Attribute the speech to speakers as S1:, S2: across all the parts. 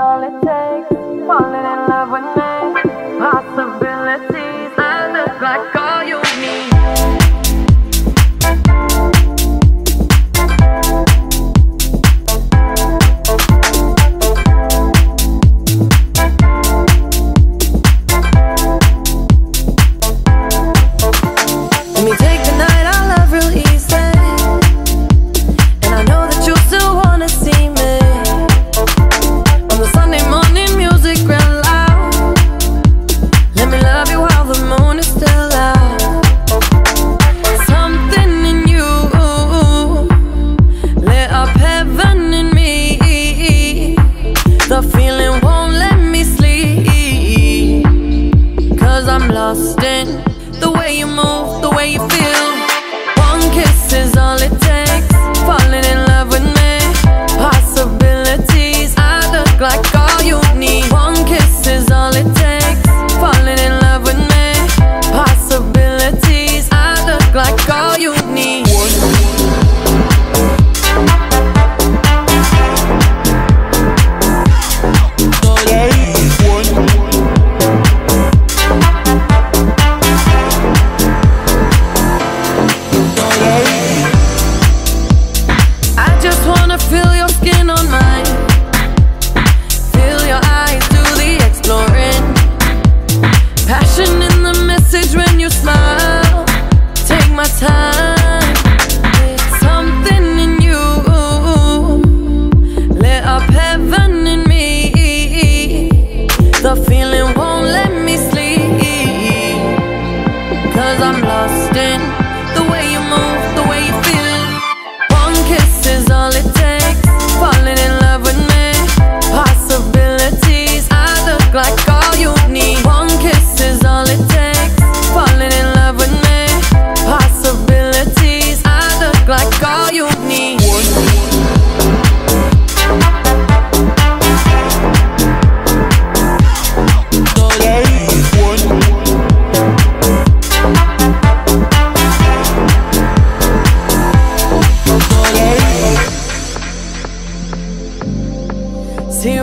S1: all
S2: it takes. Falling in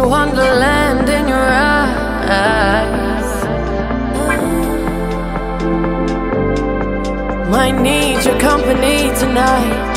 S2: wonderland in your eyes. Might need your company tonight.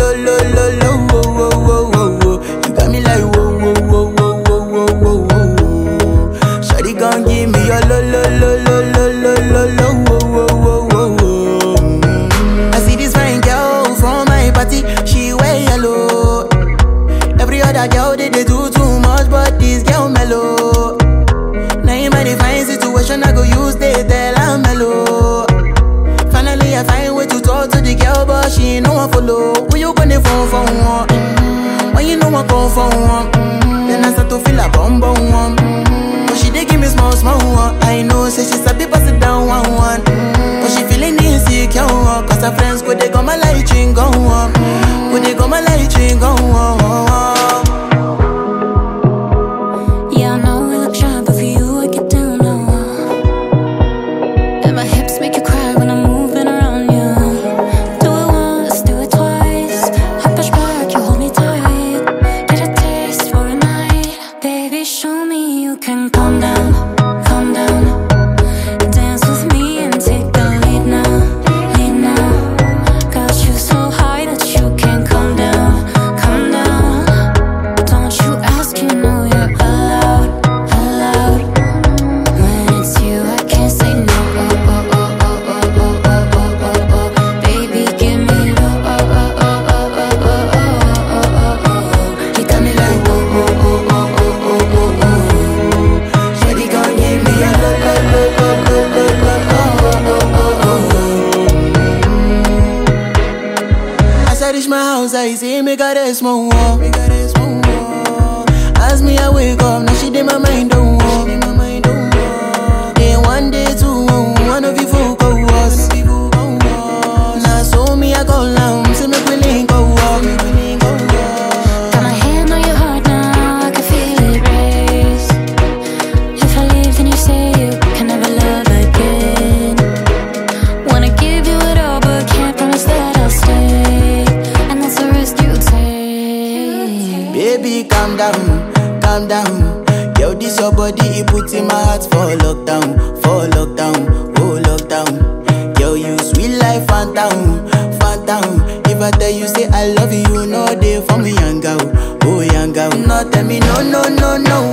S3: lockdown, for lockdown, oh lockdown. Yo, you sweet life, Fanta, Fanta. If I tell you say I love you, know they for me, young girl, oh young girl. No, tell me no, no, no, no,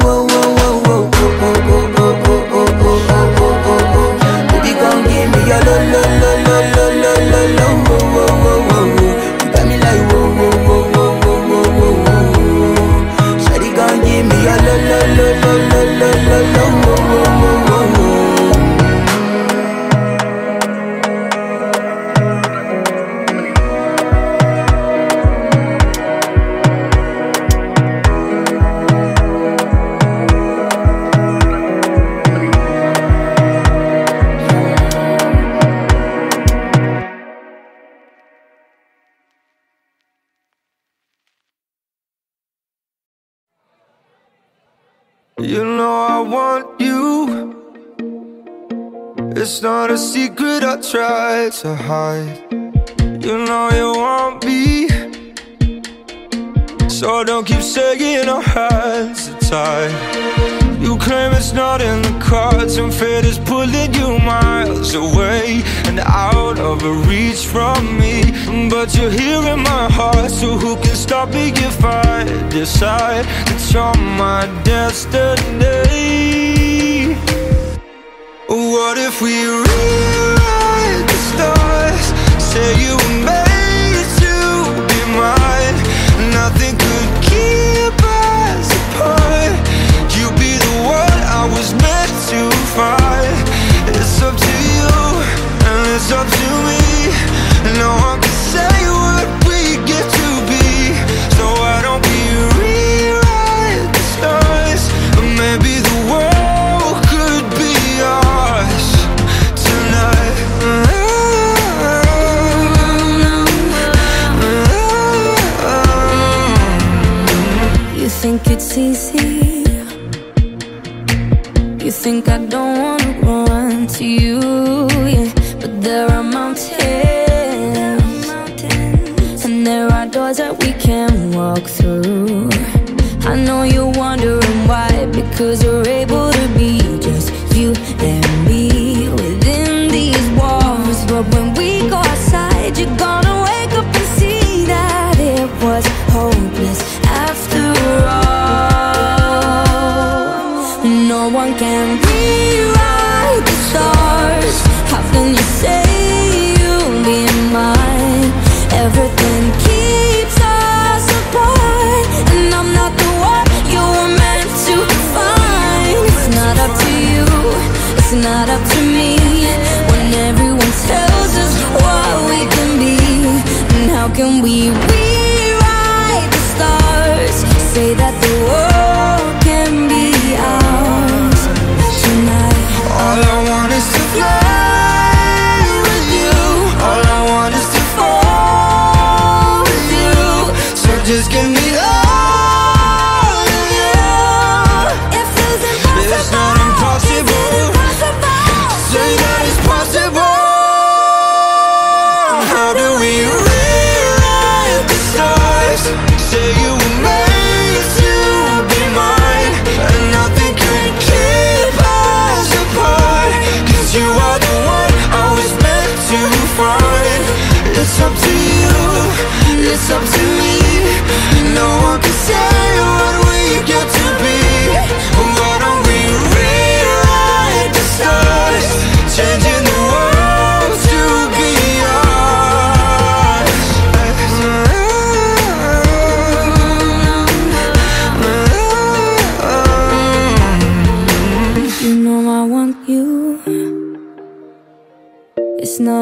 S4: It's not a secret I try to hide. You know you want me. So don't keep saying our hands tied. You claim it's not in the cards, and fate is pulling you miles away and out of reach from me. But you're here in my heart, so who can stop me if I decide that you're my destiny? What if we rewrite the stars? Say you
S5: think it's easy? You think I don't wanna run to you? Yeah, but there are mountains, and there are doors that we can walk through. I know you're wondering why, because you're able to be just you Say that the world